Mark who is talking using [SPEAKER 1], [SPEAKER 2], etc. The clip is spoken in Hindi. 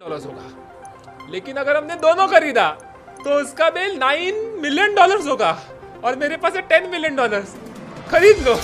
[SPEAKER 1] डॉलर्स होगा। लेकिन अगर हमने दोनों खरीदा तो उसका बिल नाइन मिलियन डॉलर्स होगा। और मेरे पास है टेन मिलियन डॉलर्स खरीद लो।